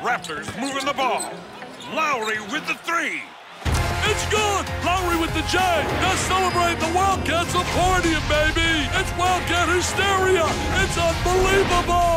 Raptors moving the ball. Lowry with the three. It's good! Lowry with the J. Now celebrate the Wildcats are partying, baby! It's Wildcat hysteria! It's unbelievable!